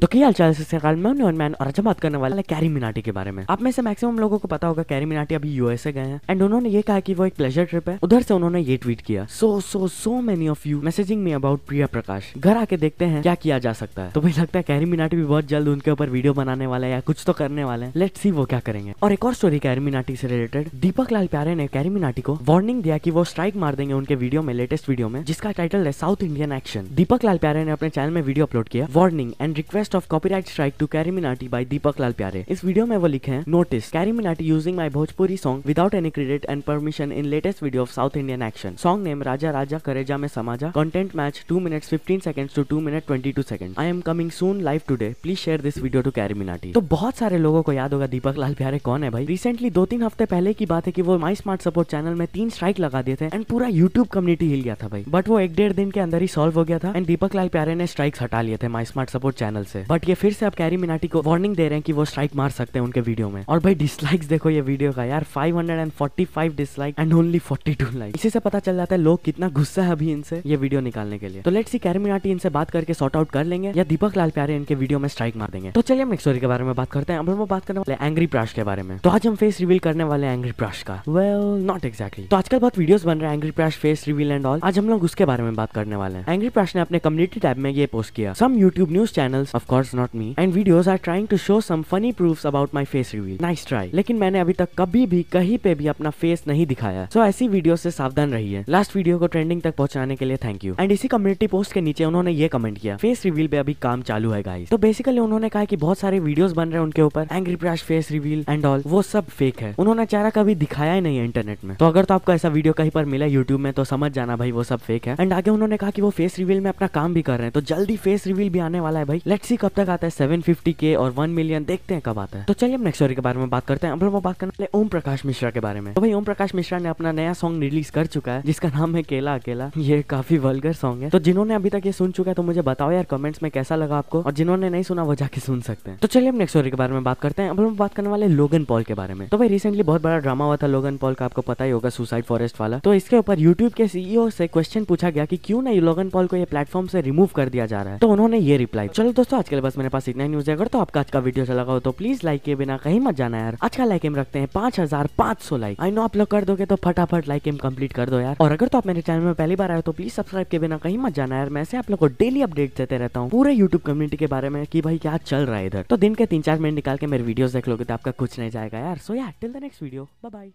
तो क्या हाल चाल से मैं हूँ मैन? और आज बात करने वाला है कैरी मिनाटी के बारे में। आप में से मैक्सिमम लोगों को पता होगा कैरी मिनाटी अभी यूएसए गए हैं। एंड उन्होंने ये कहा कि वो एक प्लेजर ट्रिप है। उधर से उन्होंने ये ट्वीट किया। So so so many of you messaging me about Priya Prakash घर आके देखते हैं क्या किया जा सकता है। तो भाई लगता है कैरी मिनाटी भी बहुत जल्द उनके ऊपर वीडियो बनाने वाला है या कुछ तो करने वाले हैं। लेट सी वो क्या करेंगे। और एक और स्टोरी कैरी मिनाटी से रिलेटेड दीपक लाल प्यारे ने कैरी मिनाटी को वार्निंग दिया कि वो स्ट्राइक मार देंगे उनके वीडियो में लेटेस्ट वीडियो में, जिसका टाइटल है South Indian action Deepak Lal Pyare ने अपने चैनल में वीडियो अपलोड किया। Warning and request of copyright strike like to Carry Minati by Deepak Lal Pyare इस वीडियो में वो लिखे हैं notice Carry Minati using my Bhojpuri song without any credit and permission in latest video of South Indian action song name Raja Raja Kareja Mein Samaja content match two minute fifteen seconds to two minute twenty two second I am coming soon live today please share this video to Carry Minati तो बहुत सारे लोगों को याद होगा दीपक लाल प्यारे कौन है भाई? रिसेंटली दो तीन हफ़्ते पहले की बात है कि वो माई स्मार्ट सपोर्ट चैनल में तीन स्ट्राइक लगा दिए थे एंड पूरा यूट्यूब कम्युनिटी हिल गया था भाई। बट वो एक डेढ़ दिन के अंदर ही सॉल्व हो गया था एंड दीपक लाल प्यारे ने स्ट्राइक्स हटा लिए थे माई स्मार्ट सपोर्ट चैनल से। बट ये फिर से आप कैरी मिनाटी को वार्निंग दे रहे हैं कि वो स्ट्राइक मार सकते हैं उनके वीडियो में। और भाई डिसलाइक्स देखो ये वीडियो का यार 545 डिसलाइक एंड ओनली 42 लाइक इसी से पता चल जाता है लोग कितना गुस्सा है अभी इनसे ये वीडियो निकालने के लिए। तो लेट्स सी कैरी मिनाटी इनसे बात करके सॉर्ट आउट कर लेंगे या दीपक लाल प्यारे इनके वीडियो में स्ट्राइक मार देंगे। तो चलिए हम नेक्स्ट स्टोरी के बारे में बात करते हैं। अब हम बात करने वाले एंग्री प्राश के बारे में। तो आज हम फेस रिवील करने वाले एंग्री प्राश का। वेल नॉट एक्जैक्टली तो आजकल बहुत वीडियोस बन रहे हैं angry Prash face reveal and all आज हम लोग उसके बारे में बात करने वाले हैं। एंग्री प्राश ने अपने कम्युनिटी टैब में ये पोस्ट किया। Some YouTube news channels of course not me and videos are trying to show some funny proofs about my face reveal nice try लेकिन मैंने अभी तक कभी भी कहीं पे भी अपना फेस नहीं दिखाया सो so, ऐसी वीडियो से सावधान रहिए लास्ट वीडियो को ट्रेंडिंग तक पहुँचाने के लिए थैंक यू एंड इसी कम्युनिटी पोस्ट के नीचे उन्होंने ये कमेंट किया फेस रिवील पे अभी काम चालू है गाइस तो बेसिकली उन्होंने कहा कि बहुत सारे वीडियोस बन रहे हैं उनके ऊपर angry Prash face reveal and all वो सब फेक है उन्होंने चेहरा कभी दिखाया ही नहीं है इंटरनेट में तो अगर तो आपको ऐसा वीडियो कहीं पर मिला यूट्यूब में तो समझ जाना भाई वो सब फेक है एंड आगे उन्होंने कहा कि वो फेस रिवील में अपना काम भी कर रहे हैं तो जल्दी फेस रिवील भी आने वाला है भाई लेट्स सी कब तक आता है? सेवन के और वन मिलियन देखते हैं कब आता है। तो चलिए हम नेक्स्ट स्टोरी के बारे में बात करते हैं। अब हम बात करने वाले ओम प्रकाश मिश्रा के बारे में। तो भाई ओम प्रकाश मिश्रा ने अपना नया सॉन्ग रिलीज़ कर चुका है, जिसका नाम है केला अकेला। ये काफ़ी वल्गर सॉन्ग है। तो जिन्होंने अभी तक ये सुन चुका है तो मुझे बताओ यार कमेंट्स में कैसा लगा आपको? और जिन्होंने नहीं सुना, वो जाके सुन सकते हैं। तो चलिए हम नेक्स्ट स्टोरी के बारे में बात करते हैं। अब हम बात करने वाले लोगन पॉल के बारे में। तो भाई रिसेंटली बहुत बड़ा ड्रामा हुआ था लोगन पॉल का, आपको पता ही होगा सुसाइड फॉरेस्ट वाला। तो इसके ऊपर यूट्यूब के सीईओ से क्वेश्चन पूछा गया कि क्यों नहीं लोगन पॉल को ये प्लेटफॉर्म से रिमूव कर दिया जा रहा है। तो उन्होंने ये रिप्लाई चलो दोस्तों, आज के लिए बस मेरे पास इतना न्यूज़ है। अगर तो आपका आज का वीडियो चला हो तो प्लीज़ लाइक के बिना कहीं मत जाना यार। आज का लाइक एम रखते हैं पाँच हज़ार पाँच सौ लाइक आई नो आप लोग कर दोगे तो फटाफट लाइक एम कंप्लीट कर दो यार। और अगर तो आप मेरे चैनल में पहली बार आए तो प्लीज़ सब्सक्राइब के बिना कहीं मत जाना यार। मैं आप लोग को डेली अपडेट देते रहता हूँ। पूरे यूट्यूब कम्युनिटी के बारे में की भाई क्या चल रहा है इधर। तो दिन के तीन चार मिनट निकाल के मेरे वीडियो देख लोगे तो आपका कुछ नहीं जाएगा यार। सो यार till the next video bye